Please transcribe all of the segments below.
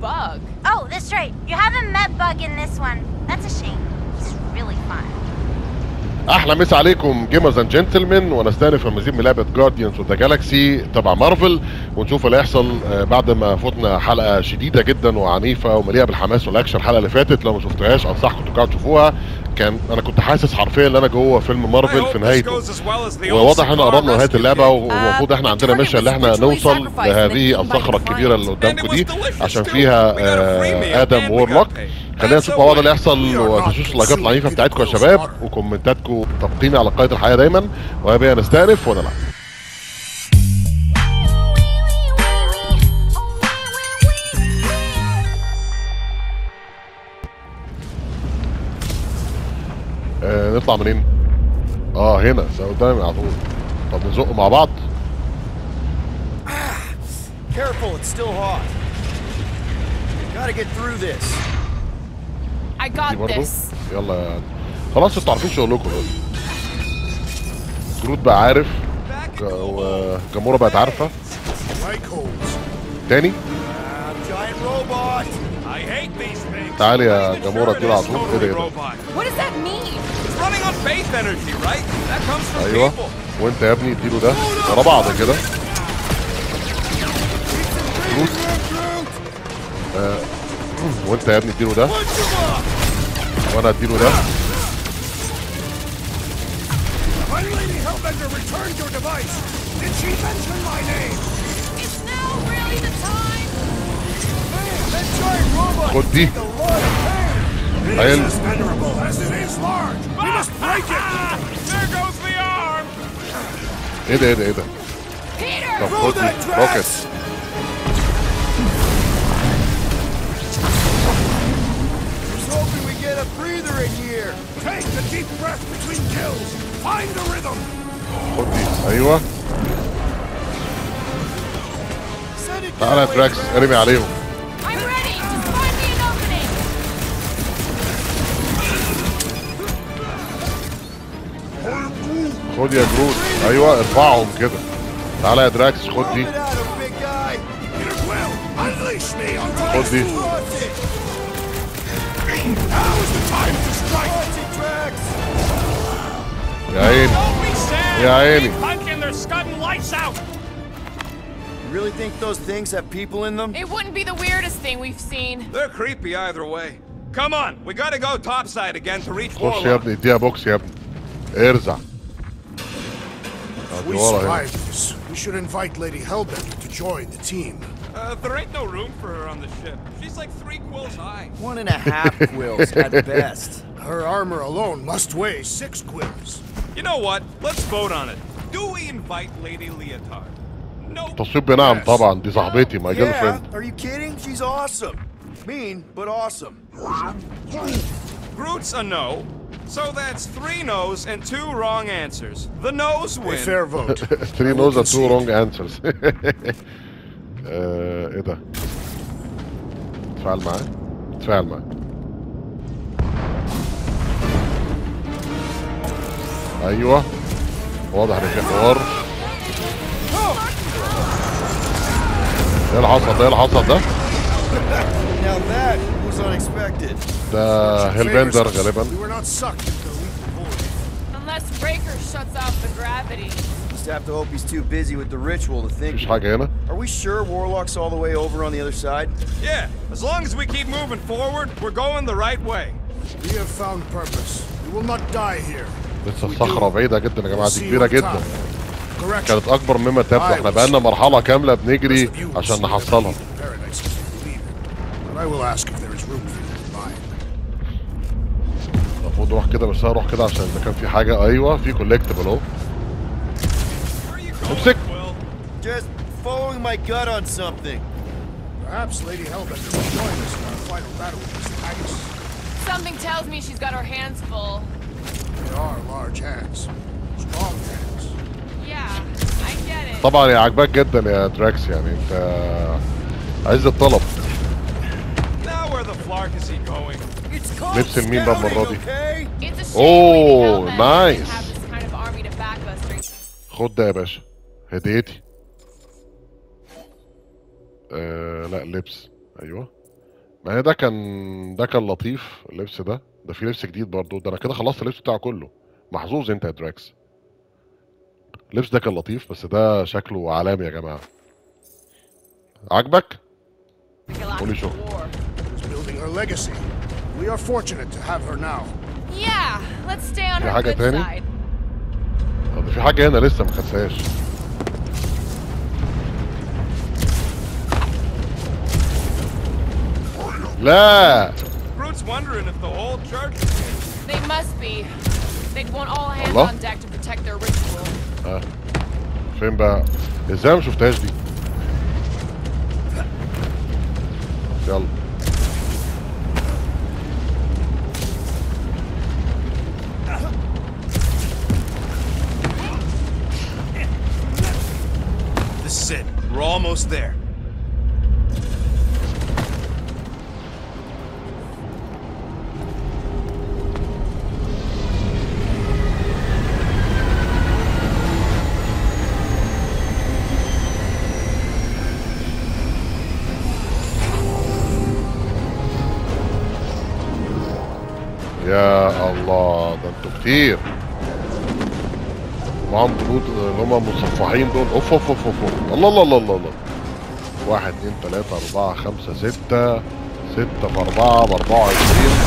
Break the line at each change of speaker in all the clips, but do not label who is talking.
Bug.
Oh, that's right. You haven't met Bug in this one. That's a shame. He's really fun.
أحلى مسا عليكم جيمرز اند جنتلمان ونستأنف المزيد من لعبة جارديانز اوف ذا جالاكسي تبع مارفل ونشوف اللي هيحصل آه، بعد ما فوتنا حلقة شديدة جدا وعنيفة ومليئة بالحماس والأكشن الحلقة اللي فاتت لو ما شفتوهاش أنصحكم ترجعوا تشوفوها. كان أنا كنت حاسس حرفيا إن أنا جوه فيلم مارفل في نهايته. وواضح إن قربنا نهايه اللعبة والمفروض إحنا عندنا ميشن اللي إحنا نوصل لهذه الصخرة الكبيرة اللي قدامكم دي عشان فيها آه، آدم وورلوك. خلينا نشوف مع بعض اللي يحصل وتشوفوا اللايكات العنيفه بتاعتكم يا شباب وكومنتاتكم تبقيني على قائد الحياة دايما وبينا نستأنف ونلعب آه نطلع منين؟ آه هنا قدامي على طول طب نزق مع بعض
Careful, it's still hot. Gotta get through this.
دي برضه يلا. خلاص أنتوا عارفين شغلكم. جرود بقى عارف. وجامورا بقت عارفة. تاني. تعالي يا جامورا كده على طول.
إيه كده
إيه
أيوه.
وانت يا ابني اديله ده. ورا بعض كده. جروت. آه. وانت يا ابني اديله ده. What did 뭐라 뒤로다?
My Lady Hellbender returned your device. Did she mention my name?
It's now really the time?
Man, that giant robot.
What the?
I
am as venerable as it is large. We must break it.
Ah, there goes the arm.
It, it, it.
Peter,
roll
that
rocket. get a breather in here.
Take a deep breath between kills. Find the rhythm.
خد دي ايوه
Send it
تعالى يا
that way,
تراكس
Drax.
ارمي عليهم
I'm ready! Just find me an opening!
خد يا جرود ايوه ارفعهم كده تعالى يا دراكس خد
Rub
دي
it out
Now is the time to strike.
Watch it, Drax.
يا عيني
Don't be sad.
يا عيني
Pumpkin, they're scudding lights out.
You really think those things have people in them?
It wouldn't be the weirdest thing we've seen.
They're creepy either way. Come on, we gotta go topside again to reach
خش يا
Warlock.
ابني اديها بوكس يا ابني ارزع
We
ادي ورا هنا
survived this. We should invite Lady Hellbender to join the team.
Uh, there ain't no room for her on the ship. She's like three quills high.
One and a half quills at best.
Her armor alone must weigh six quills.
You know what? Let's vote on it. Do we invite Lady Leotard? No.
تصويب بنعم طبعا دي صاحبتي ماي جيرل
Yeah,
فريند
are you kidding? She's awesome. Mean, but awesome.
Groot's a no. So that's three no's and two wrong answers. The no's
A
win.
fair vote.
3 نوز اند 2 رونج آه، إيه ده؟ تفاعل معاه؟ تفاعل معاه. أيوه. واضح إن في حوار. إيه حصل ده؟ إيه اللي حصل ده ده هيل هيلبندر غالبا مفيش حاجة هنا.
Are we sure Warlock's all the way over on the other side?
Yeah, as long as we keep moving forward, we're going the right way.
We have found purpose. We will not die here.
لسه الصخرة بعيدة جدا يا جماعة دي كبيرة جدا. كانت أكبر مما تبدو، إحنا بقالنا مرحلة كاملة بنجري عشان نحصلها. المفروض أروح كده بس هروح كده عشان إذا كان في حاجة أيوه في كولكتبل
أهو.
امسك.
following my gut on something.
Perhaps Lady Hellbender will join us in our final battle against Haggis.
Something tells me she's got her hands full.
They are large hands. Strong hands.
Yeah, I get it.
طبعا هي عاجباك جدا يا دراكس يعني انت عايز الطلب
Now where the flark is he going?
It's called
لبس المين بقى المرة
scouting,
دي؟
okay?
It's a shame
Oh,
Lady Hellbender
nice.
didn't have this kind of army to back us during
خد ده يا باشا هديتي آه لا لبس أيوه يعني ده كان ده كان لطيف اللبس ده ده في لبس جديد برضو ده أنا كده خلصت اللبس بتاعه كله محظوظ أنت يا دراكس اللبس ده كان لطيف بس ده شكله عالمي يا جماعة عجبك قولي شكرا
War.
Is building her legacy. We are fortunate to have her now.
Yeah, let's stay on
في
her
حاجة
good
تاني؟
side.
طب ده في حاجة هنا لسه ما خدتهاش Blah.
Groot's wondering if the whole church.
They must be. They'd want all hands
Allah.
on deck to protect their ritual. Ha.
فين بقى؟ ازاي ما شفتهاش دي؟ يلا
We're almost there.
انتوا كتير معاهم جنود اللي هم مصفحين دول اوف اوف اوف اوف أوف. الله الله الله الله الله واحد اتنين تلاتة أربعة خمسة ستة ستة في أربعة بأربعة وعشرين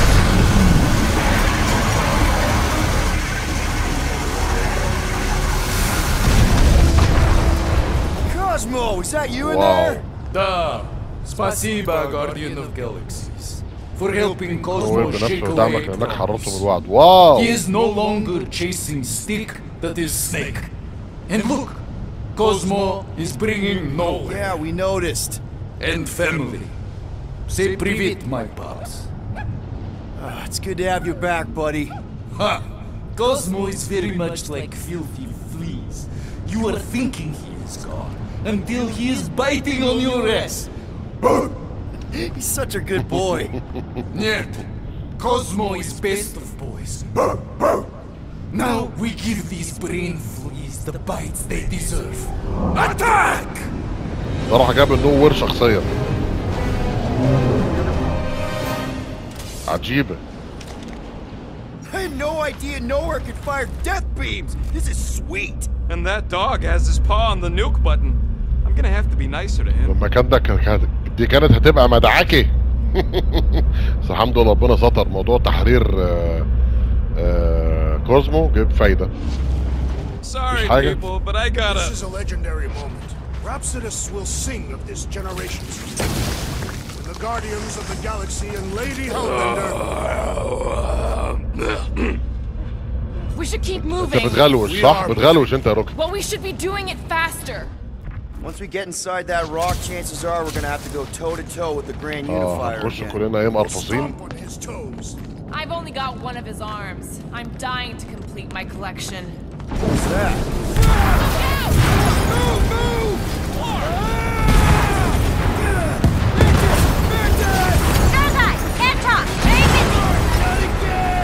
Cosmo, is that you in
واو
there?
Да, спасибо, Guardian of Galaxies, for helping Cosmo shake away.
Wow.
He is no longer chasing stick that is snake. And look, Cosmo is bringing Knowhere.
Yeah, we noticed.
And family. Say privet, my pals.
Uh, ah, it's good to have you back, buddy.
Ha! Cosmo is very much like filthy fleas. You are thinking he is gone until he is biting on your ass.
He's such a good boy.
Nerd, Cosmo is best of boys. now we give these brain fleas the bites they deserve. Attack!
راح اقابل نور شخصيا عجيبه
I had no idea Knowhere could fire death beams! This is sweet!
And that dog has his paw on the nuke button. I'm gonna have to be nicer to him.
المكان ده كان كاتب دي كانت هتبقى مدعكة بس الحمد لله ربنا ستر موضوع تحرير آه، آه، كوزمو جاب فايدة
Sorry, people, but I
This
gotta.
is a legendary moment. Rhapsodists will sing of this. With the guardians of the galaxy and Lady Hellbender.
We should keep
انت
moving.
بتغلوش صح؟ بتغلوش انت يا روكي
Well, we should be doing it faster.
Once we get inside that rock, chances are we're gonna have to go toe to toe with the Grand Unifier.
Ah,
I've only got one of his arms. I'm dying to complete my collection.
What's that?
Move, move!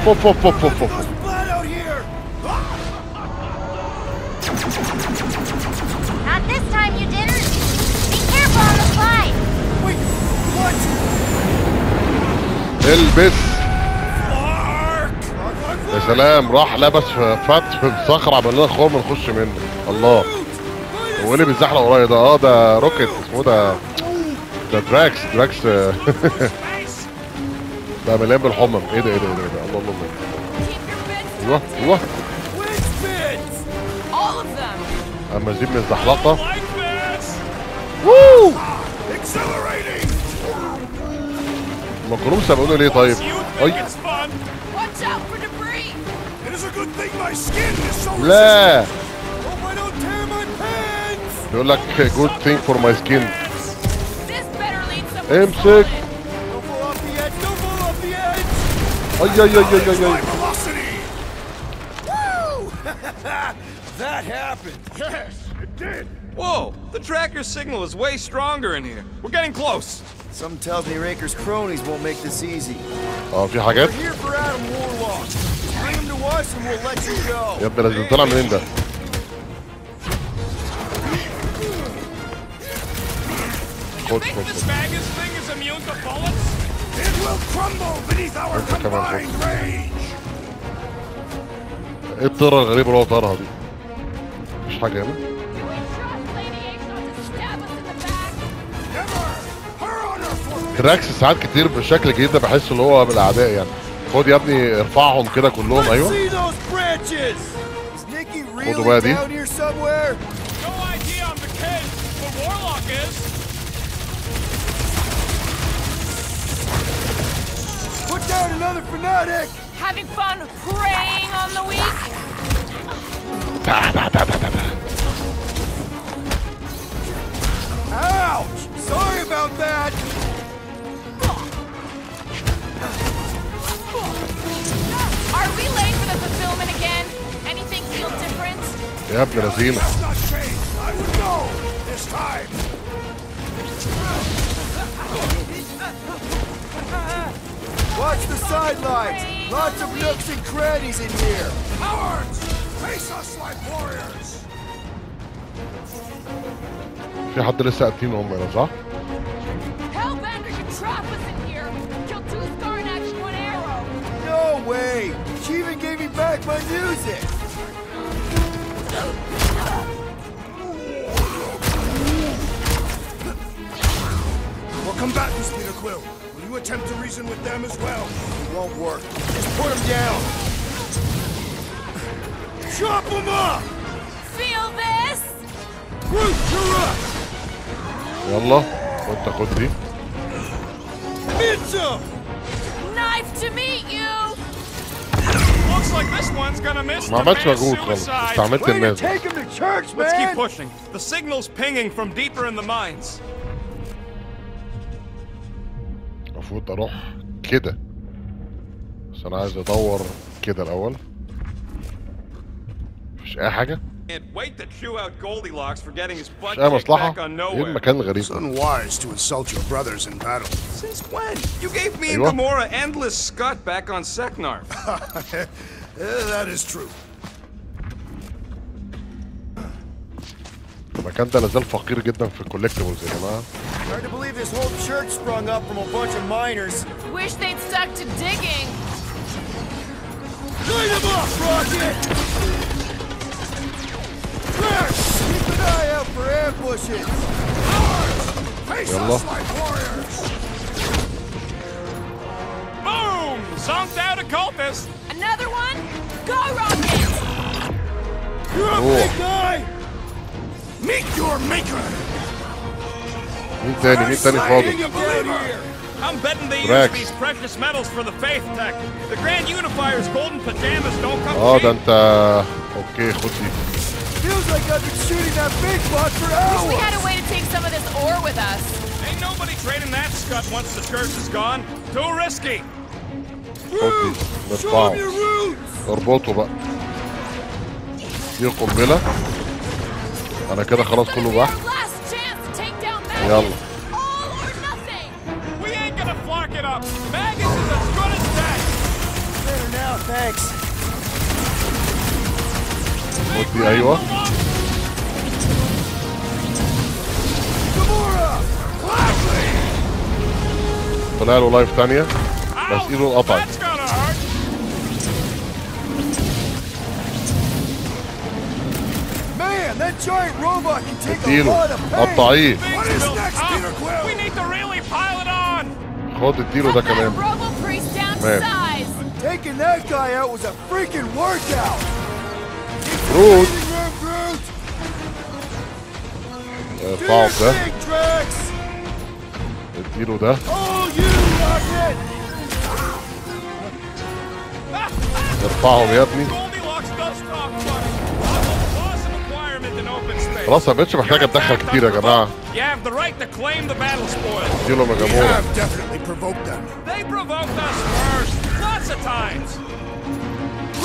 Fo, fo, fo,
fo, fo.
البس! يا سلام راح لبس فتح في الصخرة عمل لنا خرم نخش منه. الله. هو اللي بيتزحلق ورايا ده. آه ده روكيت. اسمه ده ده دراكس دراكس. ده مليان بالحمم. إيه ده إيه ده إيه ده إيه؟ الله الله الله.
أيوه أيوه.
أما ازيد من الزحلقة.
Like this!
Accelerating!
ما كلهم سابقوني ليه طيب
You
اي
think it's fun?
Watch out for debris.
It is a good thing my skin is so
لا
Hope I don't tear my pants.
بيقول لك جود ثينج فور ماي سكين
This better lead somewhere
امسك
solid.
Don't fall off the edge. Don't fall off the edge.
اي اي اي اي اي
My
اي
velocity!
Woo! that happened.
Yes, it did!
Whoa! The tracker signal is way stronger in here. We're getting close.
Something tells me Raker's cronies won't make this easy.
اه في حاجات
We're here for Adam Warlock. Just bring him to us and we'll let you go.
يا ابني لازم طلع منين ده خد
Think
خد
this
خد
Magus thing is immune to bullets?
It will crumble beneath our
Come on,
combined rage!
ايه الطيره الغريبه اللي هو طارها دي مفيش حاجه هنا تراكس ساعات كتير بشكل جديد ده بحس اللي هو من الاعداء يعني. خد يا ابني ارفعهم كده كلهم
أيوه. خدوا بقى دي?
Ouch! Sorry about that!
this time.
Watch the sidelines! Lots of nooks and crannies in here!
Cowards! Face us like warriors!
في حد لسه قاتلينهم هنا صح؟
Hellbender can trap us in here! Kill two Skarnax with one arrow!
No way! She even gave me back my music!
We're combatants, Peter Quill. Will you attempt to reason with them as well?
It won't work. Just put him down! Chop him up!
Feel this?
Groot, you're up!
يلا وانت خد دي
Mince him!
Knife to meet you!
Looks like this one's gonna miss
ما
the
عملتش
mass
مجهود خالص
suicide.
استعملت
Way to
الناس
take him to church,
Let's keep
man!
pushing. The signal's pinging from deeper in the mines.
المفروض اروح كده بس انا عايز ادور كده الاول مفيش اي حاجه
Can't wait to chew out Goldilocks for getting his butt
مفيش اي
kicked
مصلحه
back on
ايه
nowhere.
المكان الغريب
It's
ده
unwise to insult your brothers in battle.
Since when? You gave me and
أيوة.
Gamora endless scut back on Seknar.
Eh, that is true.
المكان ده لازال فقير جدا في الكولكتيبلز يا جماعه
Hard to believe this whole church sprung up from a bunch of miners.
Wish they'd stuck to digging!
Light him up, Rocket! Crash! Keep an eye out for ambushes!
Face
Yalla.
us like warriors!
Boom! Zonked out a cultist.
Another one? Go, Rocket!
You're a
Ooh.
big guy!
Meet your maker! Meet
Danny,
meet Danny
I'm betting they
Rex.
use these precious metals for the Faith Tech. The Grand Unifier's golden pajamas don't come Oh,
dan uh, okay, goedie.
Feels like I've been shooting that big bot for hours.
Wish we had a way to take some of this ore with us.
Ain't nobody trading that scut once the curse is gone. Too risky.
خد نرفعه أربطه بقى. دي قنبلة. أنا كده خلاص كله
بحر
يلا. ودي
أيوه
طلع له لايف ثانية
That's evil Opa.
Man, that giant robot can take a
tiro.
lot of pain.
What is next, Peter Quill?
We need to really pile it on.
Roda
tiro da
caramba.
Robo priest down
Man.
size.
Taking that guy out was a freaking workout.
Brute.
Uh, falta.
Tiro da.
Oh, you rocket!
awesome acquirement in open space.
خلاص ما بقتش محتاج اتدخل كتير يا جماعه
You have the right to claim the battle spoils.
اديله
We
مجامورة
have definitely provoked them.
They provoked us first, lots of times.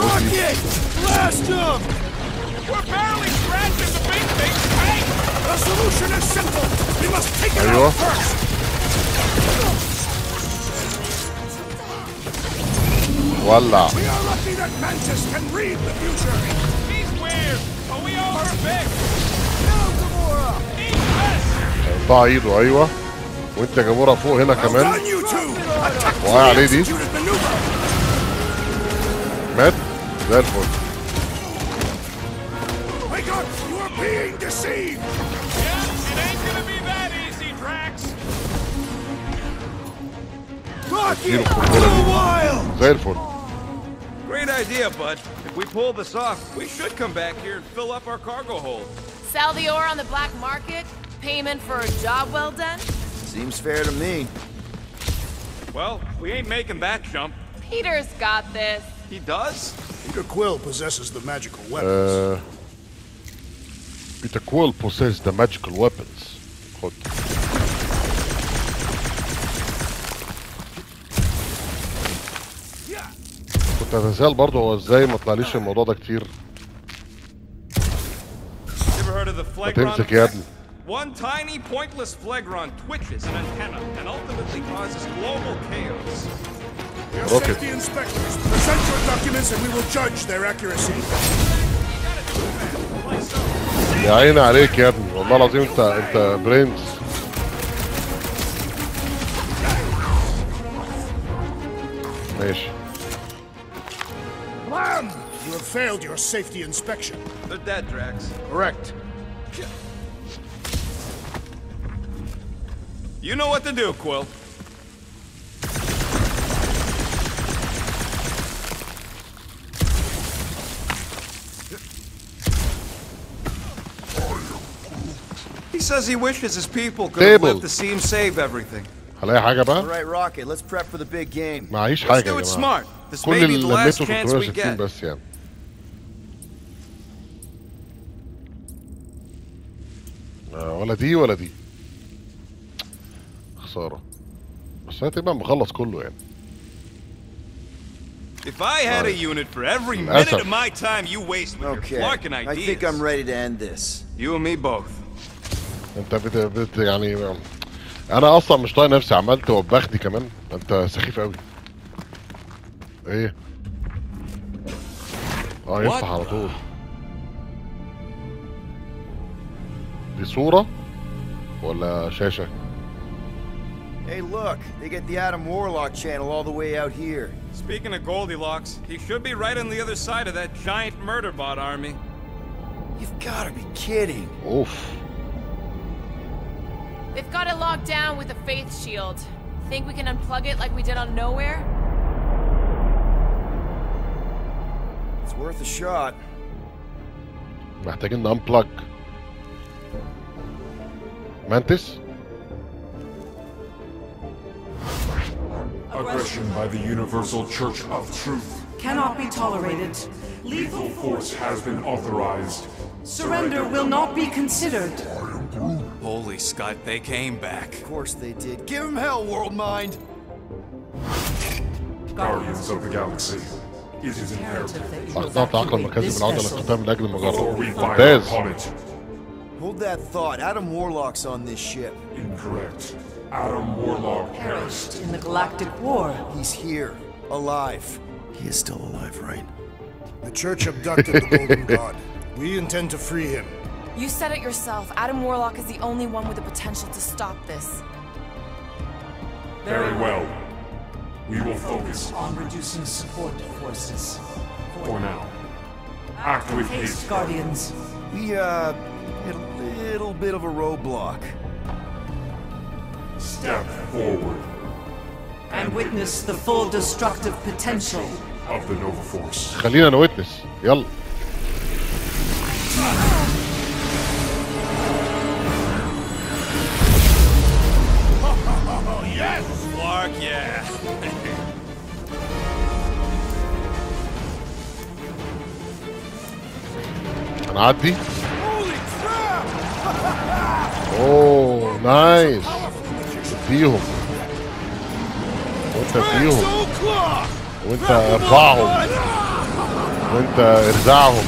Rocket! Blast him!
We're barely scratching the big thing's tank.
The solution is simple. We must take it
أيوة.
out first.
ولع ضاع ايده أيوه. وأنت يا فوق هنا كمان. وقع عليه دي. مات. زي الفل. زي الفل.
Great idea, bud. If we pull this off, we should come back here and fill up our cargo hold.
Sell the ore on the black market? Payment for a job well done?
Seems fair to me.
Well, we ain't making that jump.
Peter's got this.
He does?
Peter Quill possesses the magical uh, weapons.
Uh, Peter Quill possesses the magical weapons. هتسأل برضه هو إزاي ما طلعليش الموضوع ده كتير تمسك يا? ابني.
One tiny, pointless Phlegron twitches an antenna and ultimately causes global chaos.
Your
Rocket.
safety inspectors, present your documents and we will judge their accuracy.
يا عيني عليك يا ابني والله العظيم انت انت برنس ماشي
failed your safety inspection.
They're dead, Drax.
Correct.
You know what to do, Quill. He says he wishes his people could have
Table.
lived to see him save everything.
هلاقي حاجة
All
بقى
right, Rocket, let's prep for the big game.
معيش
Let's
حاجة
do
يا
it
جماعة
smart. This
كل
may be
اللي
the last
لميته
chance we
360
get.
بس يعني ولا دي ولا دي. خسارة. بس أنا تقريبا مخلص كله يعني.
If I had a
Right.
unit for every minute of my time you waste with
Okay,
your flarking
I
ideas,
think I'm ready to end this.
you and me both.
أنت بت... بت... يعني أنا أصلا مش طايق نفسي. عمال توبخني كمان. أنت سخيف قوي إيه؟ آه يفتح على طول. دي صورة ولا شاشة؟
Hey, look, they get the Adam Warlock channel all the way out here.
Speaking of Goldilocks, he should be right on the other side of that giant murderbot army.
You've got to be kidding.
Oof.
They've got it locked down with a faith shield. Think we can unplug it like we did on Knowhere?
It's worth a shot.
محتاجين unplug? Mantis?
Aggression by the Universal Church of Truth.
Cannot be tolerated.
Lethal force has been authorized.
Surrender will not be considered.
Holy Scott, they came back.
Of course they did. Give them hell, Worldmind!
Guardians of the Galaxy. It is
imperative.
أخطأت
عقلا
مركزي من
عضلة الختام
لأجل
المجرد.
ممتاز.
Hold that thought. Adam Warlock's on this ship.
Incorrect. Adam Warlock
Perished
perished.
in the Galactic War.
He's here, alive. He is still alive, right?
The Church abducted the Golden God. We intend to free him.
You said it yourself. Adam Warlock is the only one with the potential to stop this.
Very well. We will focus
On reducing support forces.
for now. Act with
Haste,
haste.
Guardians.
We, uh, hit a little bit of a roadblock.
Step forward
And witness the full destructive potential.
of the Nova Force.
خلينا نوتنس يلا
Flark, yeah.
هنعدي
Oh, nice. Espirro. Quanto espirro.
Muita barro. Muita ergarro.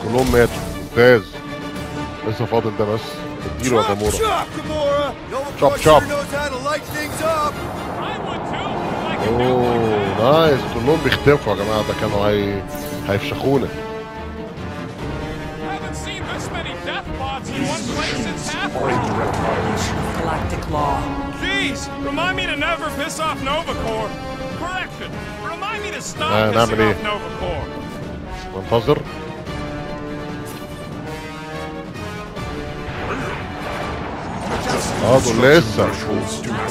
Cronômetro, tese. Essa falta ainda
mais.
Tiro
a Gamora.
Chop, chop. Oh. نايس كلهم بيختفوا يا جماعة ده كانوا هي... هيفشخونا. نعمل إيه؟ منتظر. آه دول لسه.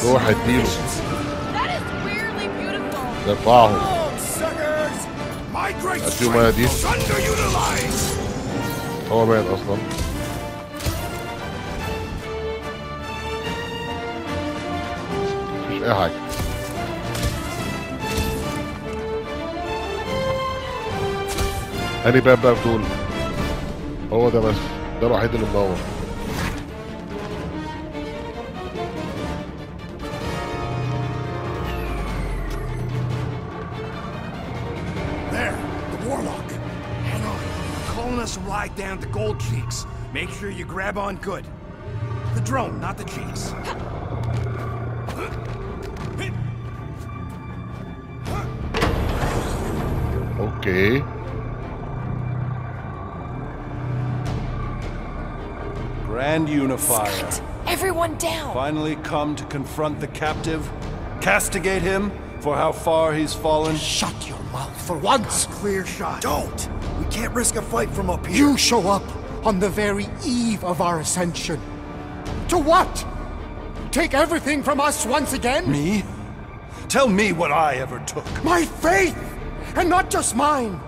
روح اديله. دي
was underutilized!
هو مات أصلا. مفيش أي حاجة. اني باب بقى دول. هو ده بس. ده الوحيد اللي منور
the gold cheeks. Make sure you grab on good. The drone, not the cheeks.
Okay.
Grand Unifier.
Scott, everyone down!
Finally come to confront the captive, castigate him for how far he's fallen.
Shut your mouth for once!
Clear shot. Don't! Can't risk a fight from up here.
You show up on the very eve of our ascension. To what? Take everything from us once again?
Me? Tell me what I ever took.
My faith! And not just mine!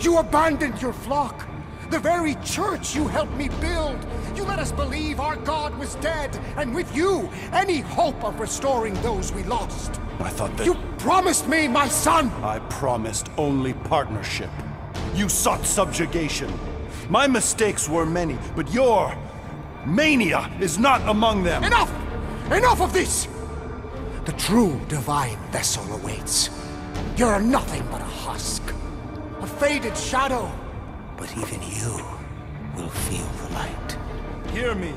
You abandoned your flock. The very church you helped me build. You let us believe our God was dead, and with you, any hope of restoring those we lost.
I thought that
You promised me my son!
I promised only partnership. You sought subjugation. My mistakes were many, but your mania is not among them.
Enough! Enough of this! The true divine vessel awaits. You're nothing but a husk. A faded shadow. But even you will feel the light.
Hear me.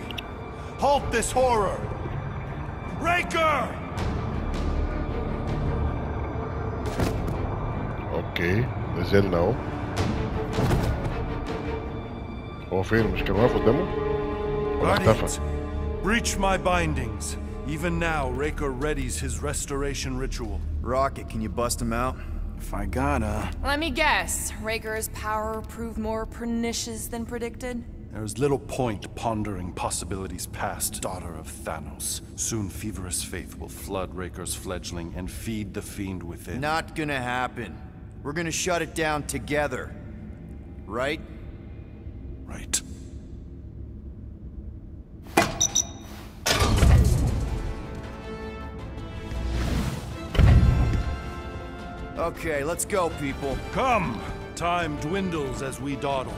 Halt this horror! Raker!
Okay, Zel now. هو فين مش كان واقف قدامه ولا
Guardians,
اختفى
breach my bindings. Even now, Raker readies his restoration ritual.
Rocket, can you bust him out?
If I gotta.
Let me guess. Rager's power proved more pernicious than predicted?
There is little point pondering possibilities past, daughter of Thanos. Soon feverous faith will flood Raker's fledgling and feed the fiend within.
Not gonna happen. We're gonna shut it down together. Right?
Right.
Okay, let's go, people.
Come! Time dwindles as we dawdle.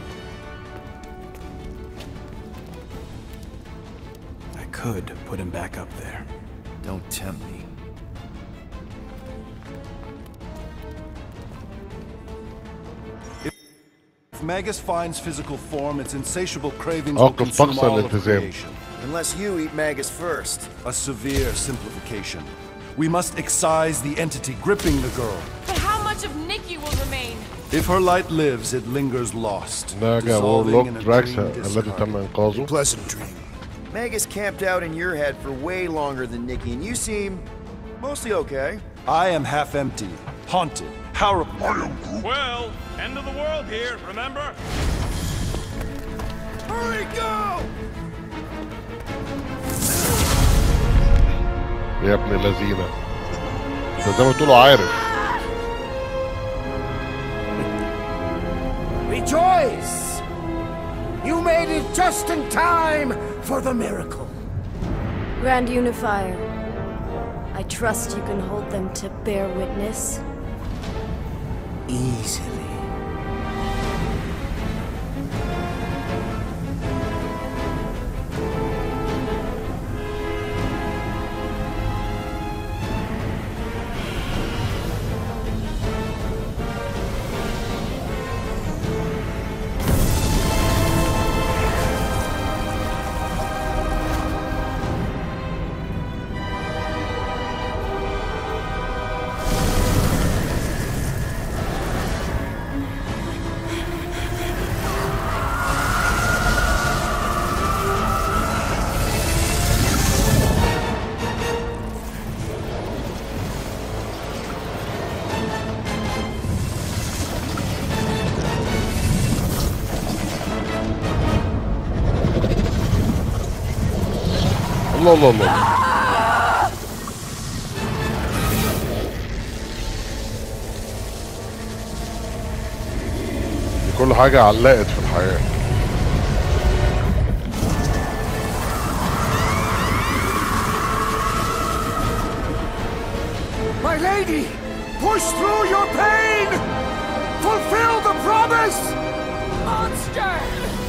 I could put him back up there.
Don't tempt me.
Magus finds physical form, its insatiable cravings will
اوقف
consume
طقس
all of
الالتزام
creation.
Unless you eat Magus first.
A severe simplification. We must excise the entity gripping the girl.
But how much of Nikki will remain?
If her light lives, it lingers lost.
ناجا
dissolving
وورلوك
in a
دراكس
dream
الذي
discarded.
تم انقاذه
Pleasant dream.
Magus camped out in your head for way longer than Nikki, and you seem mostly okay.
I am half empty, haunted, powerful.
Well, end of the world here, remember?
Hurry, go!
يا ابن اللذينه ده زي ما تقولوا عارف
Rejoice! You made it just in time for the miracle.
Grand Unifier, I trust you can hold them to bear witness.
Easily.
الله الله الله دي كل حاجة علقت في الحياة
My lady, push through your pain! Fulfill the promise!
Monster!